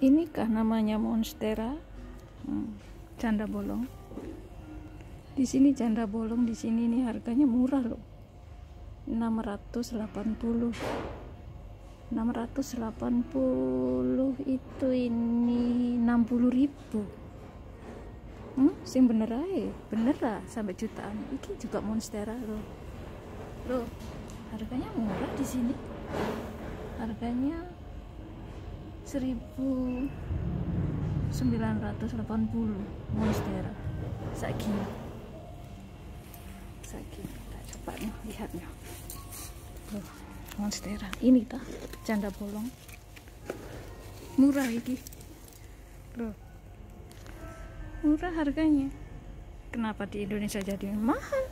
Inikah namanya monstera? Hmm, janda bolong. Di sini janda bolong di sini nih harganya murah loh. 680. 680 itu ini 60 ribu hmm, sing bener aja bener lah sampai jutaan ini juga monstera loh loh harganya murah di sini harganya 1980 monstera segini segini kita coba nih lihat nih. Loh monstera ini tak janda bolong. Murah ini loh. Murah harganya. Kenapa di Indonesia jadi mahal?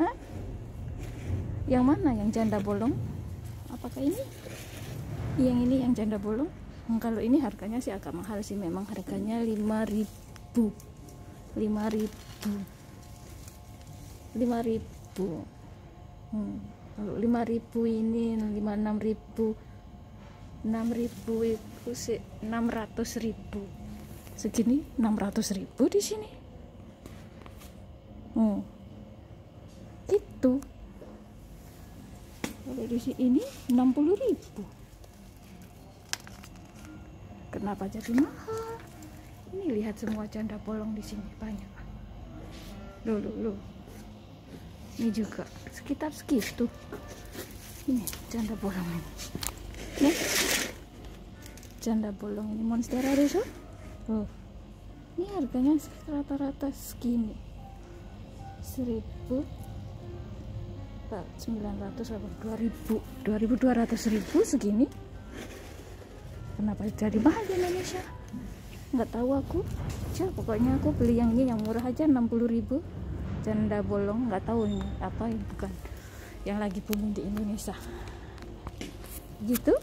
Hah? yang mana? Yang janda bolong? Apakah ini yang ini yang janda bolong. Hmm, kalau ini harganya sih agak mahal sih. Memang harganya 5000 5000 5000 hmm kalau 5000 ini 56000 6000 itu sih 600.000 segini 600.000 di sini. Oh gitu kalau di sini ini 60.000 kenapa jadi mahal? Ini lihat semua janda bolong di sini banyak. Loh loh loh. Ini juga sekitar segitu. Ini janda bolong ini. Nih janda bolong ini monstera desa oh ini harganya rata-rata segini. Seribu sembilan ratus dua ribu. Dua ribu dua ratus ribu segini kenapa jadi mahal di Indonesia? Nggak tahu aku. Ya pokoknya aku beli yang ini yang murah aja 60 ribu. Janda bolong nggak tahu ini apa ini bukan yang lagi booming di Indonesia. Gitu